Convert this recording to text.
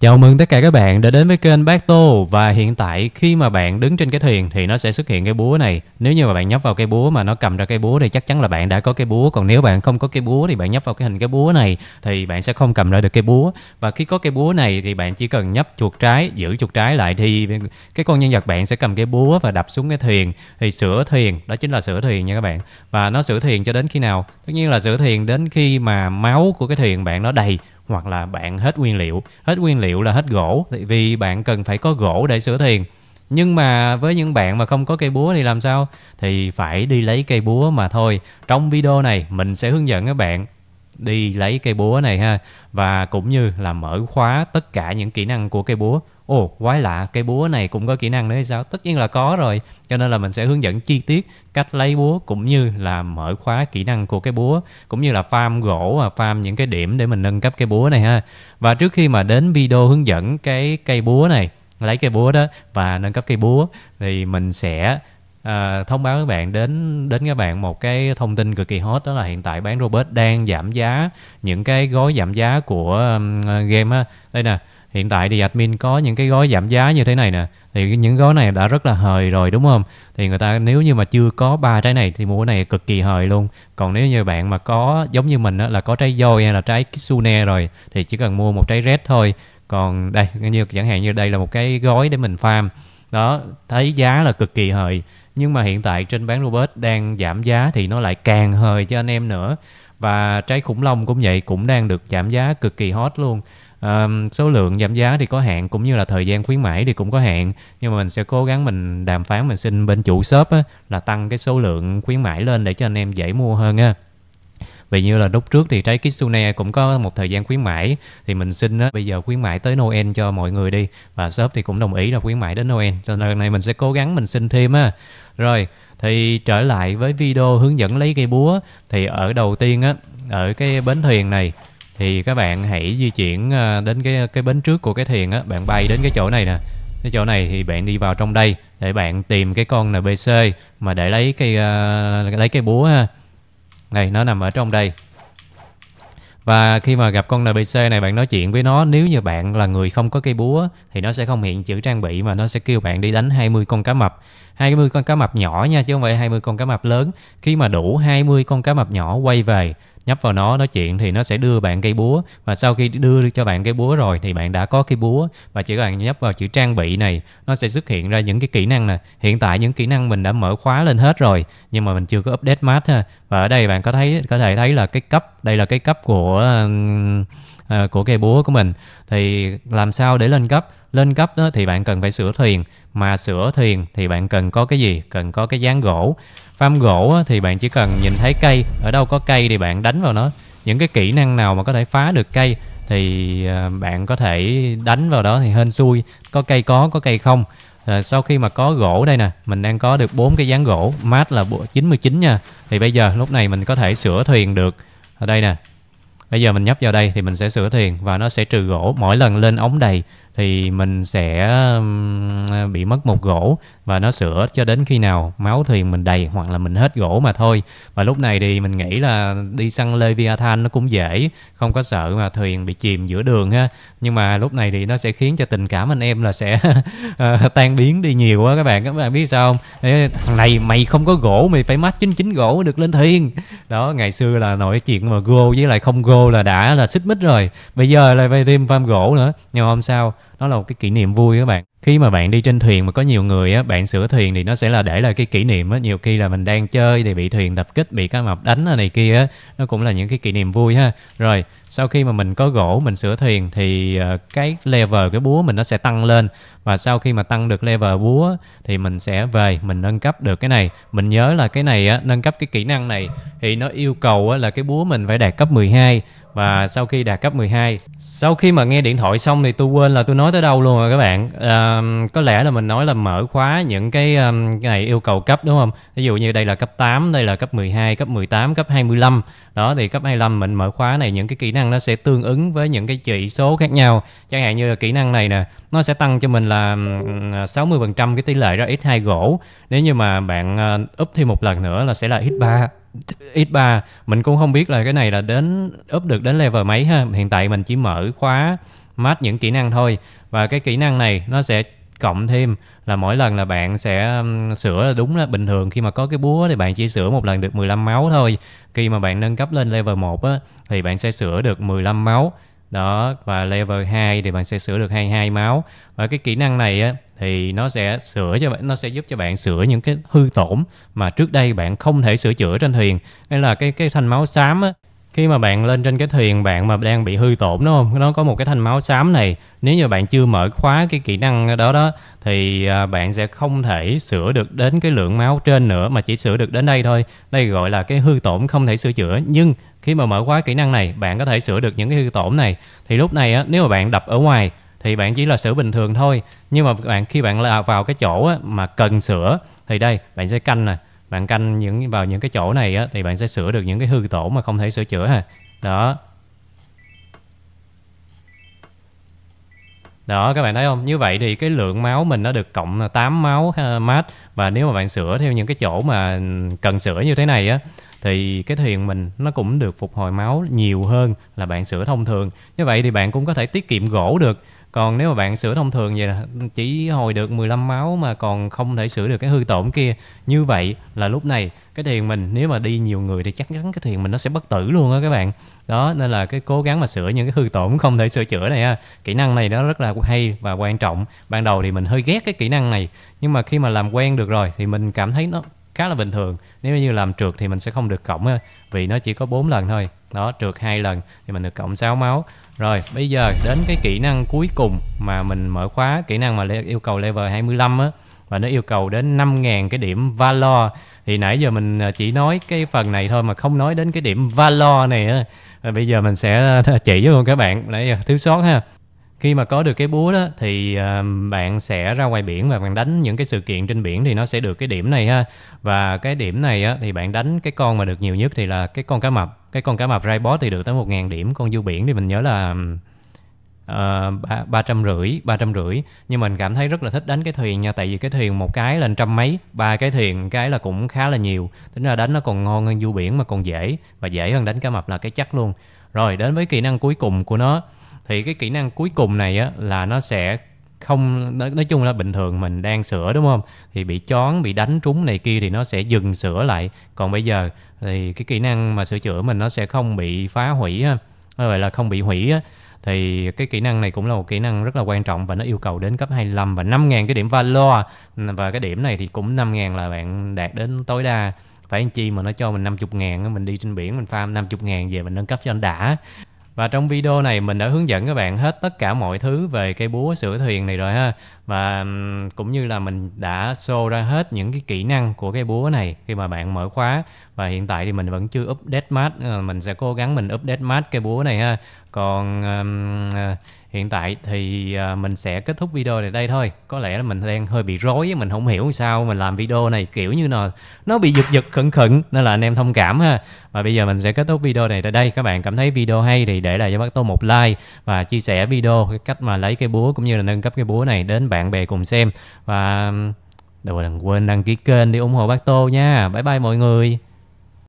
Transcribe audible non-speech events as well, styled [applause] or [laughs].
Chào mừng tất cả các bạn đã đến với kênh Bác Tô và hiện tại khi mà bạn đứng trên cái thuyền thì nó sẽ xuất hiện cái búa này. Nếu như mà bạn nhấp vào cái búa mà nó cầm ra cái búa thì chắc chắn là bạn đã có cái búa. Còn nếu bạn không có cái búa thì bạn nhấp vào cái hình cái búa này thì bạn sẽ không cầm ra được cái búa. Và khi có cái búa này thì bạn chỉ cần nhấp chuột trái, giữ chuột trái lại thì cái con nhân vật bạn sẽ cầm cái búa và đập xuống cái thuyền thì sửa thuyền, đó chính là sửa thuyền nha các bạn. Và nó sửa thuyền cho đến khi nào? Tất nhiên là sửa thuyền đến khi mà máu của cái thuyền bạn nó đầy hoặc là bạn hết nguyên liệu. Hết nguyên liệu là hết gỗ vì bạn cần phải có gỗ để sửa thuyền nhưng mà với những bạn mà không có cây búa thì làm sao? Thì phải đi lấy cây búa mà thôi. Trong video này, mình sẽ hướng dẫn các bạn đi lấy cây búa này ha. Và cũng như là mở khóa tất cả những kỹ năng của cây búa ồ, quái lạ, cây búa này cũng có kỹ năng nữa hay sao? Tất nhiên là có rồi, cho nên là mình sẽ hướng dẫn chi tiết cách lấy búa cũng như là mở khóa kỹ năng của cái búa, cũng như là farm gỗ và farm những cái điểm để mình nâng cấp cái búa này ha. Và trước khi mà đến video hướng dẫn cái cây búa này, lấy cây búa đó và nâng cấp cây búa, thì mình sẽ à, thông báo các bạn đến đến các bạn một cái thông tin cực kỳ hot đó là hiện tại bán robot đang giảm giá. Những cái gói giảm giá của um, à, game á. Đây nè hiện tại thì admin có những cái gói giảm giá như thế này nè. Thì những gói này đã rất là hời rồi đúng không? Thì người ta nếu như mà chưa có ba trái này thì mua này cực kỳ hời luôn. Còn nếu như bạn mà có giống như mình á, là có trái voi hay là trái kitsune rồi thì chỉ cần mua một trái red thôi. Còn đây như chẳng hạn như đây là một cái gói để mình farm. Đó thấy giá là cực kỳ hời nhưng mà hiện tại trên bán robot đang giảm giá thì nó lại càng hời cho anh em nữa. Và trái khủng long cũng vậy cũng đang được giảm giá cực kỳ hot luôn. À, số lượng giảm giá thì có hạn cũng như là thời gian khuyến mãi thì cũng có hạn. Nhưng mà mình sẽ cố gắng mình đàm phán mình xin bên chủ shop á, là tăng cái số lượng khuyến mãi lên để cho anh em dễ mua hơn ha vì như là lúc trước thì trái Kitsune cũng có một thời gian khuyến mãi. Thì mình xin á bây giờ khuyến mãi tới Noel cho mọi người đi. Và shop thì cũng đồng ý là khuyến mãi đến Noel. Cho nên này mình sẽ cố gắng mình xin thêm á. Rồi thì trở lại với video hướng dẫn lấy cây búa. Thì ở đầu tiên á ở cái bến thuyền này thì các bạn hãy di chuyển ờ, đến cái cái bến trước của cái thuyền á. Bạn bay đến cái chỗ này nè. Cái chỗ này thì bạn đi vào trong đây để bạn tìm cái con NPC mà để lấy cây uh, lấy cây búa ha này, nó nằm ở trong đây. Và khi mà gặp con NPC này, bạn nói chuyện với nó, nếu như bạn là người không có cây búa, thì nó sẽ không hiện chữ trang bị mà nó sẽ kêu bạn đi đánh 20 con cá mập. 20 con cá mập nhỏ nha, chứ không phải 20 con cá mập lớn. Khi mà đủ 20 con cá mập nhỏ quay về nhấp vào nó, nói chuyện thì nó sẽ đưa bạn cây búa. Và sau khi đưa cho bạn cây búa rồi thì bạn đã có cây búa. Và chỉ cần nhấp vào chữ trang bị này, nó sẽ xuất hiện ra những cái kỹ năng nè. Hiện tại những kỹ năng mình đã mở khóa lên hết rồi, nhưng mà mình chưa có update mát ha. Và ở đây bạn có thấy, có thể thấy là cái cấp, đây là cái cấp của uh, của cây búa của mình. Thì làm sao để lên cấp? Lên cấp đó thì bạn cần phải sửa thuyền. Mà sửa thuyền thì bạn cần có cái gì? Cần có cái dáng gỗ. Pham gỗ thì bạn chỉ cần nhìn thấy cây. Ở đâu có cây thì bạn đánh vào nó. Những cái kỹ năng nào mà có thể phá được cây thì à, bạn có thể đánh vào đó thì hên xui. Có cây có có cây không. À, sau khi mà có gỗ đây nè mình đang có được bốn cái dáng gỗ. Mát là 99 nha. Thì bây giờ lúc này mình có thể sửa thuyền được. Ở đây nè bây giờ mình nhấp vào đây thì mình sẽ sửa thuyền và nó sẽ trừ gỗ. Mỗi lần lên ống đầy thì mình sẽ bị mất một gỗ và nó sửa cho đến khi nào máu thuyền mình đầy hoặc là mình hết gỗ mà thôi. Và lúc này thì mình nghĩ là đi săn Leviathan nó cũng dễ không có sợ mà thuyền bị chìm giữa đường ha. Nhưng mà lúc này thì nó sẽ khiến cho tình cảm anh em là sẽ [laughs] ờ, tan biến đi nhiều quá các bạn. Các bạn biết sao không? Ê, thằng này mày không có gỗ mày phải mắt chín chín gỗ được lên thiên đó ngày xưa là nổi chuyện mà go với lại không go là đã là xích mít rồi. Bây giờ lại phải thêm farm gỗ nữa. Nhưng mà không sao nó là một cái kỷ niệm vui các bạn. Khi mà bạn đi trên thuyền mà có nhiều người á bạn sửa thuyền thì nó sẽ là để lại cái kỷ niệm á. Nhiều khi là mình đang chơi thì bị thuyền tập kích bị cá mập đánh này kia á. Nó cũng là những cái kỷ niệm vui ha. Rồi sau khi mà mình có gỗ mình sửa thuyền thì ờ, cái level cái búa mình nó sẽ tăng lên. Và sau khi mà tăng được level búa thì mình sẽ về mình nâng cấp được cái này. Mình nhớ là cái này á nâng cấp cái kỹ năng này thì nó yêu cầu á, là cái búa mình phải đạt cấp 12 và sau khi đạt cấp 12 sau khi mà nghe điện thoại xong thì tôi quên là tôi nói tới đâu luôn rồi các bạn. À, có lẽ là mình nói là mở khóa những cái, um, cái này yêu cầu cấp đúng không? Ví dụ như đây là cấp 8 đây là cấp 12 cấp 18 cấp 25 đó thì cấp 25 mình mở khóa này những cái kỹ năng nó sẽ tương ứng với những cái chỉ số khác nhau. Chẳng hạn như là kỹ năng này nè nó sẽ tăng cho mình là 60% cái tỷ lệ ra x2 gỗ. Nếu như mà bạn à, úp thêm một lần nữa là sẽ là x3 X3 mình cũng không biết là cái này là đến up được đến level mấy ha. Hiện tại mình chỉ mở khóa mát những kỹ năng thôi. Và cái kỹ năng này nó sẽ cộng thêm là mỗi lần là bạn sẽ sửa là đúng là bình thường. Khi mà có cái búa thì bạn chỉ sửa một lần được 15 máu thôi. Khi mà bạn nâng cấp lên level 1 á, thì bạn sẽ sửa được 15 máu. Đó và level 2 thì bạn sẽ sửa được 22 máu. Và cái kỹ năng này á thì nó sẽ sửa cho bạn nó sẽ giúp cho bạn sửa những cái hư tổn mà trước đây bạn không thể sửa chữa trên thuyền. Nên là cái cái thanh máu xám á khi mà bạn lên trên cái thuyền bạn mà đang bị hư tổn đúng không? Nó có một cái thanh máu xám này. Nếu như bạn chưa mở khóa cái kỹ năng đó đó thì à, bạn sẽ không thể sửa được đến cái lượng máu trên nữa mà chỉ sửa được đến đây thôi. Đây gọi là cái hư tổn không thể sửa chữa. Nhưng khi mà mở khóa kỹ năng này bạn có thể sửa được những cái hư tổn này. Thì lúc này á, nếu mà bạn đập ở ngoài thì bạn chỉ là sửa bình thường thôi. Nhưng mà bạn khi bạn là vào cái chỗ á, mà cần sửa thì đây bạn sẽ canh nè. Bạn canh những vào những cái chỗ này á, thì bạn sẽ sửa được những cái hư tổn mà không thể sửa chữa ha. Đó. Đó các bạn thấy không? Như vậy thì cái lượng máu mình nó được cộng 8 máu mát. Và nếu mà bạn sửa theo những cái chỗ mà cần sửa như thế này á thì cái thuyền mình nó cũng được phục hồi máu nhiều hơn là bạn sửa thông thường. Như vậy thì bạn cũng có thể tiết kiệm gỗ được còn nếu mà bạn sửa thông thường vậy là chỉ hồi được 15 máu mà còn không thể sửa được cái hư tổn kia, như vậy là lúc này cái thuyền mình, nếu mà đi nhiều người thì chắc chắn cái thuyền mình nó sẽ bất tử luôn á các bạn. Đó, nên là cái cố gắng mà sửa những cái hư tổn không thể sửa chữa này ha, kỹ năng này nó rất là hay và quan trọng. Ban đầu thì mình hơi ghét cái kỹ năng này, nhưng mà khi mà làm quen được rồi thì mình cảm thấy nó khá là bình thường. Nếu như làm trượt thì mình sẽ không được cộng vì nó chỉ có 4 lần thôi. Đó, trượt hai lần thì mình được cộng 6 máu. Rồi, bây giờ đến cái kỹ năng cuối cùng mà mình mở khóa, kỹ năng mà yêu cầu level 25 á, và nó yêu cầu đến 5.000 cái điểm valor. Thì nãy giờ mình à, chỉ nói cái phần này thôi mà không nói đến cái điểm valor này á. Bây giờ mình sẽ à, [laughs] chỉ luôn các bạn. Nãy giờ thiếu sót ha khi mà có được cái búa đó thì uh, bạn sẽ ra ngoài biển và bạn đánh những cái sự kiện trên biển thì nó sẽ được cái điểm này ha. Và cái điểm này á, thì bạn đánh cái con mà được nhiều nhất thì là cái con cá mập. Cái con cá mập rainbow thì được tới một ngàn điểm con du biển thì mình nhớ là ờ, ba trăm rưỡi ba trăm rưỡi. Nhưng mình cảm thấy rất là thích đánh cái thuyền nha tại vì cái thuyền một cái lên trăm mấy ba cái thuyền cái là cũng khá là nhiều. Tính ra đánh nó còn ngon hơn du biển mà còn dễ và dễ hơn đánh cá mập là cái chắc luôn. Rồi đến với kỹ năng cuối cùng của nó thì cái kỹ năng cuối cùng này á là nó sẽ không nói, nói chung là bình thường mình đang sửa đúng không? Thì bị chón bị đánh trúng này kia thì nó sẽ dừng sửa lại. Còn bây giờ thì cái kỹ năng mà sửa chữa mình nó sẽ không bị phá hủy ha. Gọi là không bị hủy á. Thì cái kỹ năng này cũng là một kỹ năng rất là quan trọng và nó yêu cầu đến cấp 25 và 5.000 cái điểm valor và cái điểm này thì cũng 5.000 là bạn đạt đến tối đa. Phải anh chi mà nó cho mình 50 ngàn mình đi trên biển mình farm 50 ngàn về mình nâng cấp cho anh đã và trong video này mình đã hướng dẫn các bạn hết tất cả mọi thứ về cây búa sửa thuyền này rồi ha và cũng như là mình đã show ra hết những cái kỹ năng của cái búa này khi mà bạn mở khóa. Và hiện tại thì mình vẫn chưa update mát ờ, mình sẽ cố gắng mình update mát cái búa này ha. Còn um, hiện tại thì ờ, mình sẽ kết thúc video này đây thôi. Có lẽ là mình đang hơi bị rối mình không hiểu sao mình làm video này kiểu như là nó bị giật giật khẩn khẩn nên là anh em thông cảm ha. Và bây giờ mình sẽ kết thúc video này tại đây. Các bạn cảm thấy video hay thì để lại cho bác tô một like và chia sẻ video cái cách mà lấy cái búa cũng như là nâng cấp cái búa này đến bạn bạn bè cùng xem. Và, đừng quên đăng ký kênh để ủng hộ bác tô nha. Bye bye mọi người.